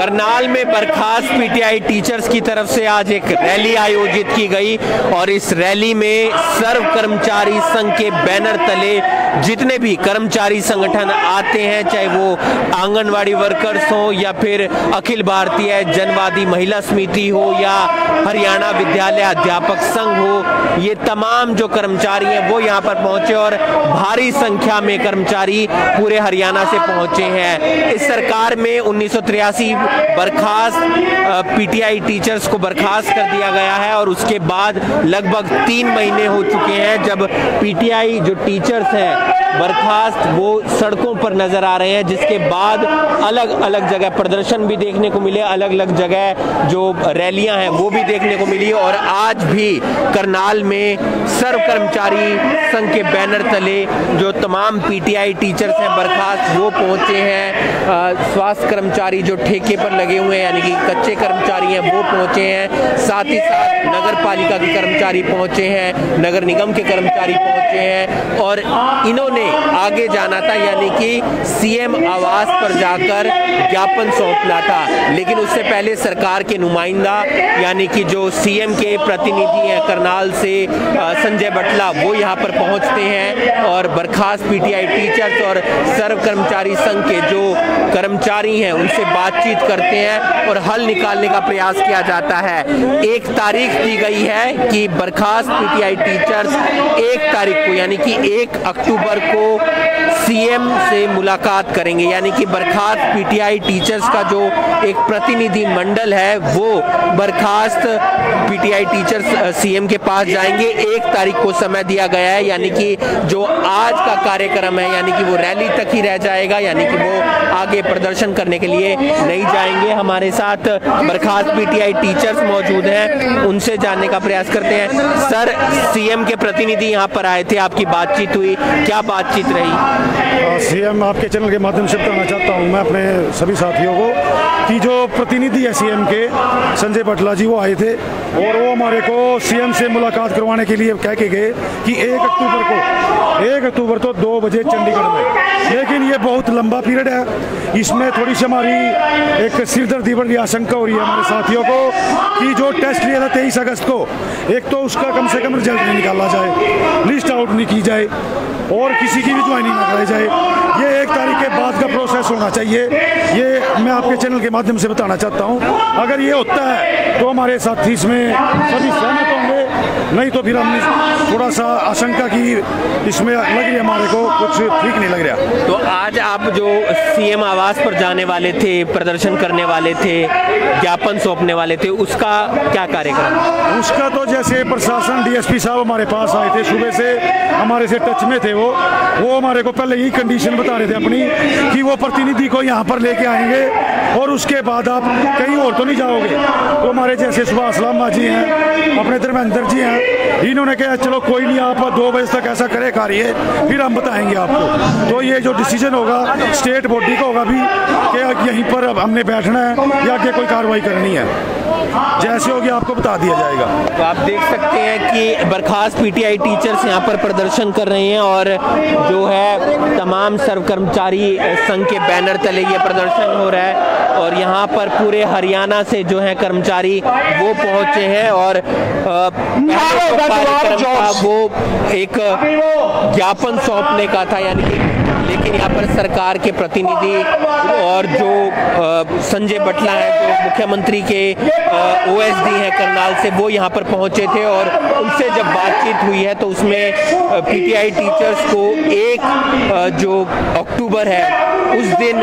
करनाल में बर्खास्त PTI teachers की तरफ़ से आज एक रैली आयोजित की गई और इस रैली में सर्व कर्मचारी संघ के बैनर तले जितने भी कर्मचारी संगठन आते हैं, चाहे वो आंगनवाड़ी वर्कर्स हो या फिर अखिल भारतीय जनवादी महिला समिति हो या हरियाणा विद्यालय अध्यापक संघ हो, ये तमाम जो कर्मचारी हैं वो यहाँ पर पहुँचे और भारी संख्या में कर्मचारी पूरे हरियाणा से पहुँचे हैं। इस सरकार में उन्नीस सौ तिरासी बर्खास्त पीटीआई टीचर्स को बर्खास्त कर दिया गया है और उसके बाद लगभग तीन महीने हो चुके हैं जब पीटीआई जो टीचर्स हैं बर्खास्त, वो सड़कों पर नज़र आ रहे हैं, जिसके बाद अलग अलग जगह प्रदर्शन भी देखने को मिले अलग अलग जगह जो रैलियाँ हैं वो भी देखने को मिली और आज भी करनाल में सर्व कर्मचारी संघ के बैनर तले जो तमाम पीटीआई टीचर्स हैं बर्खास्त, वो पहुँचे हैं। स्वास्थ्य कर्मचारी जो ठेके पर लगे हुए हैं, यानी कि कच्चे कर्मचारी हैं, वो पहुँचे हैं। साथ ही साथ नगर पालिका के कर्मचारी पहुँचे हैं, नगर निगम के कर्मचारी पहुँचे हैं और इन्होंने आगे जाना था, यानी कि सीएम आवास पर जाकर ज्ञापन सौंपना था। लेकिन उससे पहले सरकार के नुमाइंदा, यानी कि जो सीएम के प्रतिनिधि हैं, करनाल से संजय बटला, वो यहाँ पर पहुँचते हैं और बर्खास्त पीटीआई टीचर्स और सर्व कर्मचारी संघ के जो कर्मचारी हैं, उनसे बातचीत करते हैं और हल निकालने का प्रयास किया जाता है। एक तारीख दी गई है कि बर्खास्त पीटीआई टीचर्स एक तारीख को, यानी कि एक अक्टूबर को सीएम से मुलाकात करेंगे। यानी कि बर्खास्त पीटीआई टीचर्स का जो एक प्रतिनिधि मंडल है, वो बर्खास्त पीटीआई टीचर्स सीएम के पास जाएँगे। एक तारीख को समय दिया गया है, यानी कि जो आज का कार्यक्रम है, यानी कि वो रैली तक ही रह जाएगा, यानी कि वो आगे प्रदर्शन करने के लिए नहीं जाएँगे। हमारे साथ बर्खास्त पीटीआई टीचर्स मौजूद हैं, उनसे जानने का प्रयास करते हैं। सर सीएम के प्रतिनिधि यहाँ पर आए थे, आपकी बातचीत हुई, क्या बातचीत रही? सीएम आपके चैनल के माध्यम से बताना चाहता हूँ मैं अपने सभी साथियों को कि जो प्रतिनिधि है सीएम के, संजय बटला जी, वो आए थे और वो हमारे को सीएम से मुलाकात करवाने के लिए कह के गए कि एक अक्टूबर को, एक अक्टूबर तो दो बजे चंडीगढ़ में। लेकिन ये बहुत लंबा पीरियड है, इसमें थोड़ी सी हमारी एक सिरदर्दी बढ़ आशंका हो रही है हमारे साथियों को कि जो टेस्ट लिया था तेईस अगस्त को, एक तो उसका कम से कम रिज़ल्ट नहीं निकाला जाए। लिस्ट आउट नहीं की जाए और किसी की भी ज्वाइनिंग ना कराई जाए। ये एक तारीख के बाद का प्रोसेस होना चाहिए। ये मैं आपके चैनल के माध्यम से बताना चाहता हूँ। अगर ये होता है तो हमारे साथी इसमें सभी सहमत नहीं तो फिर हम थोड़ा सा आशंका की इसमें लग रही हमारे को कुछ ठीक नहीं लग रहा। तो आज आप जो सीएम आवास पर जाने वाले थे प्रदर्शन करने वाले थे ज्ञापन सौंपने वाले थे उसका क्या कार्यक्रम? उसका तो जैसे प्रशासन डीएसपी साहब हमारे पास आए थे सुबह से हमारे से टच में थे वो। वो हमारे को पहले यही कंडीशन बता रहे थे अपनी कि वो प्रतिनिधि को यहाँ पर लेके आएँगे और उसके बाद आप कहीं और तो नहीं जाओगे। तो हमारे जैसे सुभाष लामा जी हैं अपने धर्मेंद्र जी हैं Jesus. इन्होंने कहा चलो कोई नहीं आप दो बजे तक ऐसा करे कार्य फिर हम बताएँगे आपको। तो ये जो डिसीज़न होगा स्टेट बॉडी का होगा भी कि यहीं पर अब हमने बैठना है या आगे कोई कार्रवाई करनी है। जैसे होगी आपको बता दिया जाएगा। तो आप देख सकते हैं कि बर्खास्त पीटीआई टीचर्स यहाँ पर प्रदर्शन कर रहे हैं और जो है तमाम सर्व कर्मचारी संघ के बैनर तले ये प्रदर्शन हो रहा है और यहाँ पर पूरे हरियाणा से जो है कर्मचारी वो पहुँचे हैं और कार्यक्रम था वो एक ज्ञापन सौंपने का था यानी कि लेकिन यहाँ पर सरकार के प्रतिनिधि और जो संजय बटला है जो मुख्यमंत्री के ओएसडी हैं करनाल से वो यहाँ पर पहुँचे थे और उनसे जब बातचीत हुई है तो उसमें पीटीआई टीचर्स को एक जो अक्टूबर है उस दिन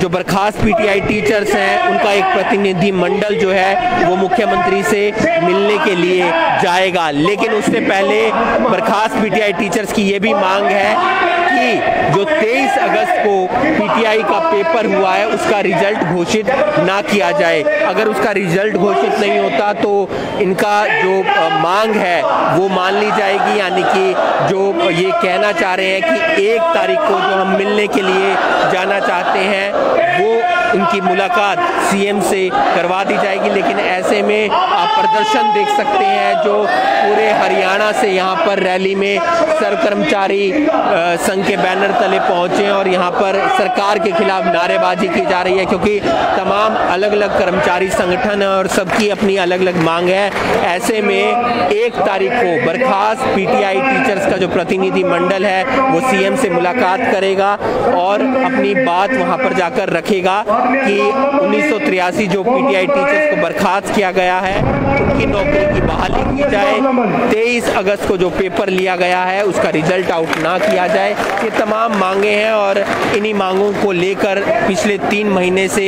जो बर्खास्त पीटीआई टीचर्स हैं, उनका एक प्रतिनिधि मंडल जो है, वो मुख्यमंत्री से मिलने के लिए जाएगा। लेकिन उससे पहले बर्खास्त पीटीआई टीचर्स की ये भी मांग है कि जो 23 अगस्त को पीटीआई का पेपर हुआ है, उसका रिज़ल्ट घोषित ना किया जाए। अगर उसका रिज़ल्ट घोषित नहीं होता तो इनका जो मांग है, वो मान ली जाएगी। यानी कि जो ये कहना चाह रहे हैं कि एक तारीख को जो हम मिलने के लिए जाना चाहते हैं। वो उनकी मुलाकात सीएम से करवा दी जाएगी, लेकिन ऐसे में आप प्रदर्शन देख सकते हैं जो पूरे हरियाणा से यहाँ पर रैली में सर कर्मचारी संघ के बैनर तले पहुँचे और यहाँ पर सरकार के खिलाफ नारेबाजी की जा रही है, क्योंकि तमाम अलग अलग कर्मचारी संगठन और सबकी अपनी अलग अलग मांग है। ऐसे में एक तारीख को बर्खास्त पीटीआई टीचर्स का जो प्रतिनिधि मंडल है, वो सीएम से मुलाकात करेगा और अपनी बात वहाँ पर जाकर रखेगा। कि उन्नीस जो पीटीआई टीचर्स को बर्खास्त किया गया है उनकी नौकरी की बहाली की जाए। तेईस अगस्त को जो पेपर लिया गया है उसका रिज़ल्ट आउट ना किया जाए। ये तमाम मांगे हैं और इन्हीं मांगों को लेकर पिछले तीन महीने से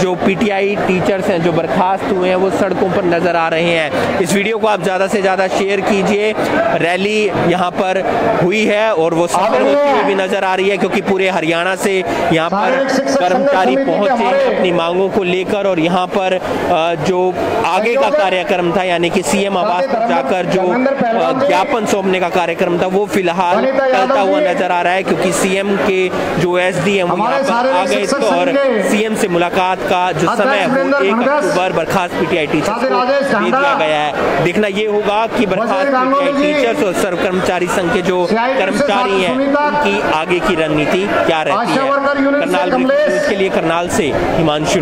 जो पीटीआई टीचर्स हैं जो बर्खास्त हुए हैं वो सड़कों पर नज़र आ रहे हैं। इस वीडियो को आप ज़्यादा से ज़्यादा शेयर कीजिए। रैली यहाँ पर हुई है और वो सफल होती हुई भी नज़र आ रही है क्योंकि पूरे हरियाणा से यहाँ पर कर्मचारी पहुँचे अपनी मांगों को लेकर और यहाँ पर जो आगे का कार्यक्रम था यानी कि सीएम आवास पर जाकर जो ज्ञापन सौंपने का कार्यक्रम था वो फ़िलहाल चलता हुआ नज़र आ रहा है क्योंकि सीएम के जो एस डी एम आ गए थे और सीएम से मुलाकात का जो समय है वो एक अक्टूबर बर्खास्त पीटीआई टीचर्स को दे दिया गया है। देखना ये होगा कि बर्खास्त पीटीआई टीचर्स और सर्व कर्मचारी संघ के जो कर्मचारी हैं उनकी आगे की रणनीति क्या रहती है? करनाल के लिए करनाल से हिमांशु